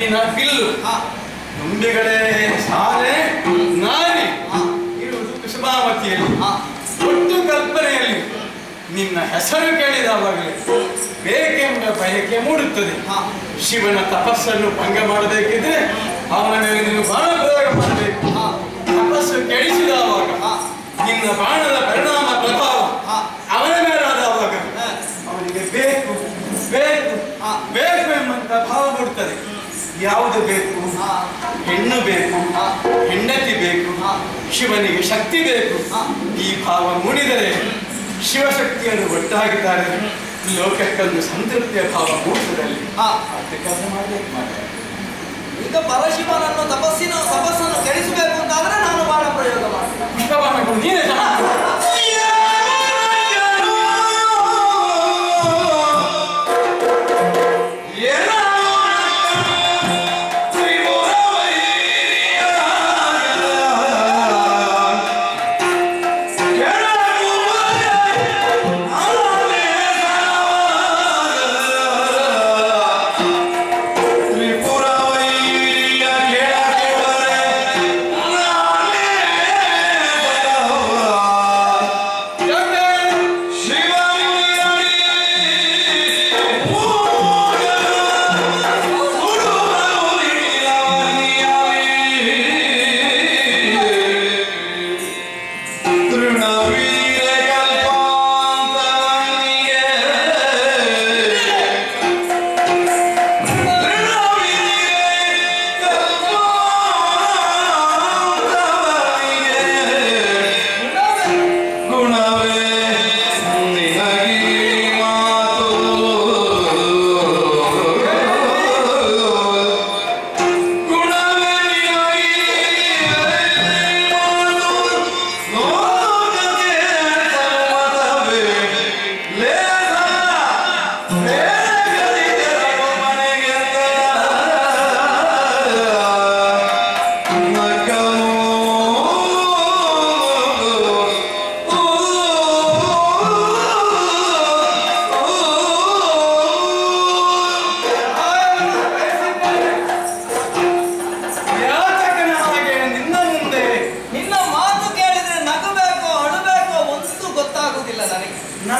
ನಿನ್ನ ಬಿಲ್ಲು ಹಾ. ದುಂಬಿಗಳೇ ಸಾಲೆ. ನಾರಿ ಇರುವುದು ಕುಸುಮಾವತಿಯಲ್ಲಿ ಒಟ್ಟು ಕಲ್ಪನೆಯಲ್ಲಿ. ನಿನ್ನ ಹೆಸರು ಕೇಳಿದವಾಗಲೇ. ಬೇಕೆಂಬ ಬಯಕೆ ಮೂಡುತ್ತದೆ. ಶಿವನ ತಪಸ್ಸನ್ನು ಭಂಗ ಮಾಡಬೇಕಿದ್ರೆ ಅವನ ಮೇಲೆ ನೀನು ಬಾಣ ಪ್ರಯೋಗ ಮಾಡಬೇಕು. ತಪಸ್ಸು ಕೆಡಿಸಿದವಾಗ ಹಾ. ನಿನ್ನ ಬಾಣದ ಪರಿಣಾಮ ಪ್ರಭಾವ ಹಾ ಅವನ ಮೇಲಾದವಾಗ ಹಾ ಅವನಿಗೆ ಬೇಕು ಬೇಕು ಹಾ. ಬೇಕು ಎಂಬಂತ ಭಾವ ಮೂಡುತ್ತದೆ ಯಾವುದು ಬೇಕು? ಹೆಣ್ಣು ಬೇಕು. ಹಾ. ಹೆಂಡತಿ ಬೇಕು. ಹಾ. ಶಿವನಿಗೆ ಶಕ್ತಿ ಬೇಕು. ಹಾ. ಈ ಭಾವ ಮೂಡಿದರೆ ಶಿವಶಕ್ತಿಯನ್ನು ಒಟ್ಟಾಗಿದ್ದಾರೆ. ಲೋಕಕ್ಕೊಂದು ಸಂತೃಪ್ತಿಯ ಭಾವ ಮೂಡಿಸದಲ್ಲಿ. ಕೆಲಸ ಮಾಡಬೇಕು ಈಗ ಪರಶಿವನನ್ನು ತಪಸ್ಸಿನ ತಪಸ್ಸನ್ನು ಕಳಿಸಬೇಕು ಅಂತಾದ್ರೆ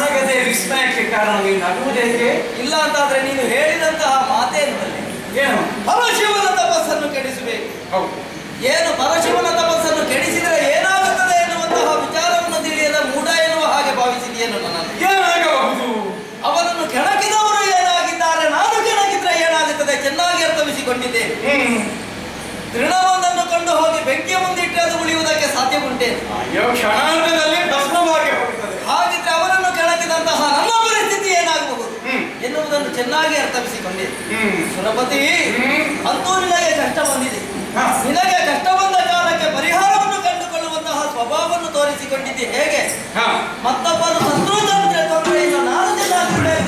ನನಗದೇ ವಿಸ್ಮಯಕ್ಕೆ ಕಾರಣ ನೀನು ನಗುವುದೇಕೆ? ಇಲ್ಲ ಅಂತಾದ್ರೆ ನೀನು ಹೇಳಿದಂತಹ ಅಲ್ಲಿ? ಏನು? ಪರಶಿವನ ತಪಸ್ಸನ್ನು ಕೆಡಿಸಬೇಕು. ಹೌದು. ಏನು? ಪರಶಿವನ ತಪಸ್ಸನ್ನು ಕೆಡಿಸಿದರೆ ಏನಾಗುತ್ತದೆ ಎನ್ನುವಂತಹ ವಿಚಾರವನ್ನು ತಿಳಿಯದ ಮೂಢ ಎನ್ನುವ ಹಾಗೆ ಭಾವಿಸಿದೆಯೇನು ನನ್ನ ಏನಾಗಬಹುದು? ಅವನನ್ನು ಕೆಣಕಿದವರು ಏನಾಗಿದ್ದಾರೆ? ನಾನು ಕೆಣಕಿದ್ರೆ ಏನಾಗುತ್ತದೆ? ಚೆನ್ನಾಗಿ ಅರ್ಥವಿಸಿಕೊಂಡಿದ್ದೇನೆ ಹ್ಮ್. ತೃಣವೊಂದನ್ನು ಕೊಂಡು ಹೋಗಿ ಬೆಂಕಿಯ ಮುಂದಿಟ್ಟರೆ ಅದು ಉಳಿಯುವುದಕ್ಕೆ ಸಾಧ್ಯ ಉಂಟೆ ಅಯ್ಯೋ ಚೆನ್ನಾಗಿ ಅರ್ಥವಿಸಿಕೊಂಡೆ ಸುರಪತಿ ಅಂತೂ ನಿನಗೆ ಕಷ್ಟ ಬಂದಿದೆ. ನಿನಗೆ ಕಷ್ಟ ಬಂದ ಕಾಲಕ್ಕೆ ಪರಿಹಾರವನ್ನು ಕಂಡುಕೊಳ್ಳುವಂತಹ ಸ್ವಭಾವವನ್ನು ತೋರಿಸಿಕೊಂಡಿದ್ದೆ ಹೇಗೆ? ಮತ್ತೊಬ್ಬರು ಶತ್ರು ತಂದ್ರೆ ತೊಂದರೆಯಿಂದ ನಾನು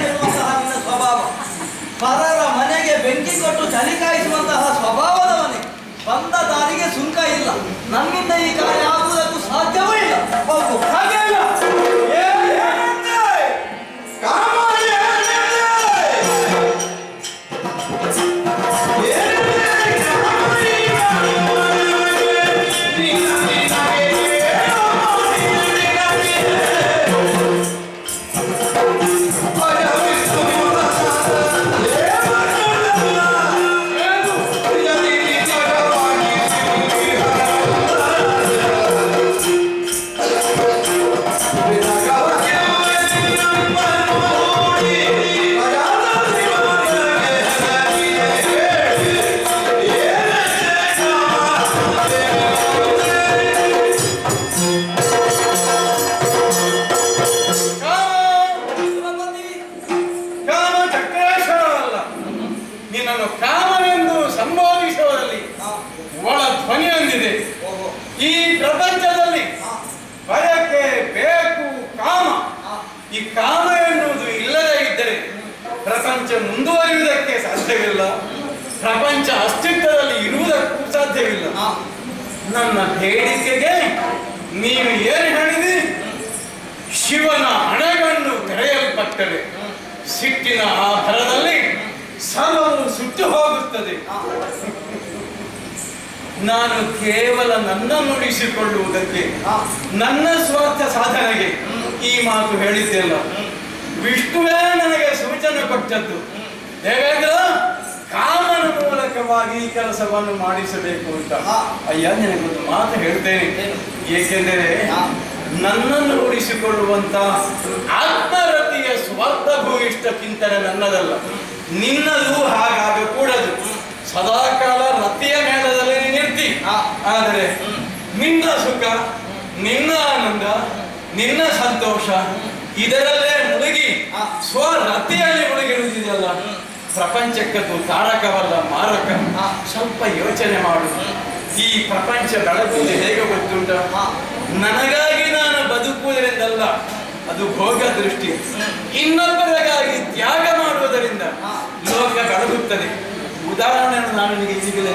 ಎನ್ನುವಂತಹ ನಿನ್ನ ಸ್ವಭಾವ. ಪರರ ಮನೆಗೆ ಬೆಂಕಿ ಕೊಟ್ಟು ಚಳಿ ಕಾಯಿಸುವಂತಹ ಸ್ವಭಾವದವನೇ ಬಂದ ದಾರಿಗೆ ಸುಂಕ ಇಲ್ಲ. ನನ್ನಿಂದ ಈ ಕಾರ್ಯ ಆಗುವುದಕ್ಕೂ ಸಾಧ್ಯವೂ ಇಲ್ಲ. ಹೋಗು ಹಾಗೆ ಕಾಮನೆಂದು ಸಂಬೋಧಿಸುವಲ್ಲಿ ಒಳ ಧ್ವನಿ ಹೊಂದಿದೆ ಈ ಪ್ರಪಂಚದಲ್ಲಿ ಬಯಕೆ ಬೇಕು ಕಾಮ. ಈ ಕಾಮ ಎನ್ನುವುದು ಇಲ್ಲದೇ ಇದ್ದರೆ ಪ್ರಪಂಚ ಮುಂದುವರಿಯುವುದಕ್ಕೆ ಸಾಧ್ಯವಿಲ್ಲ. ಪ್ರಪಂಚ ಅಸ್ತಿತ್ವದಲ್ಲಿ ಇರುವುದಕ್ಕೂ ಸಾಧ್ಯವಿಲ್ಲ. ನನ್ನ ಬೇಡಿಕೆಗೆ ನೀನು ಏನು ಹೇಳಿದಿ ಶಿವನ ಹಣೆಗಣ್ಣು ತೆರೆಯಲ್ಪಟ್ಟರೆ ಸಿಟ್ಟಿನ ಆ ಸುಟ್ಟು ಹೋಗುತ್ತದೆ. ನಾನು ಕೇವಲ ನನ್ನನ್ನು ಉಳಿಸಿಕೊಳ್ಳುವುದಕ್ಕೆ ನನ್ನ ಸ್ವಾರ್ಥ ಸಾಧನೆಗೆ ಈ ಮಾತು ಹೇಳಿದ್ದೆಲ್ಲ. ವಿಷ್ಣುವೇ ನನಗೆ ಸೂಚನೆ ಕೊಟ್ಟದ್ದು. ದೇವೇಂದ್ರ ಕಾಮನ ಮೂಲಕವಾಗಿ ಈ ಕೆಲಸವನ್ನು ಮಾಡಿಸಬೇಕು ಅಂತ. ಅಯ್ಯ ನಿನಗೊಂದು ಮಾತು ಹೇಳ್ತೇನೆ. ಏಕೆಂದರೆ ನನ್ನನ್ನು ಉಳಿಸಿಕೊಳ್ಳುವಂತ ಆತ್ಮರತಿಯ ಸ್ವಾರ್ಥ ಇಷ್ಟ ಚಿಂತನೆ ನನ್ನದಲ್ಲ. ನಿನ್ನದು ಹಾಗಾಗಕೂಡದು ಸದಾಕಾಲ ರತಿಯ ಮೇಳದಲ್ಲಿ ನಿಂತಿ ಆದರೆ ನಿನ್ನ ಸುಖ ನಿನ್ನ ಆನಂದ ನಿನ್ನ ಸಂತೋಷ ಇದರಲ್ಲೇ ಮುಳುಗಿ ಸ್ವ ರತಿಯಲ್ಲಿ ಮುಳುಗಿರುವುದಿದೆಯಲ್ಲ. ಪ್ರಪಂಚಕ್ಕದು ತಾರಕವಲ್ಲ ಮಾರಕ. ಸ್ವಲ್ಪ ಯೋಚನೆ ಮಾಡು. ಈ ಪ್ರಪಂಚ ಬೆಳಗುವುದು ಹೇಗೆ ಗೊತ್ತುಂಟ? ನನಗಾಗಿ ನಾನು ಬದುಕುವುದರಿಂದಲ್ಲ ಅದು ಭೋಗ ದೃಷ್ಟಿ. ಇನ್ನೊಬ್ಬರಿಗಾಗಿ ಇರುತ್ತದೆ ಉದಾಹರಣೆಯನ್ನು ನಾನು ನಿಮಗೆ ಈಗಲೇ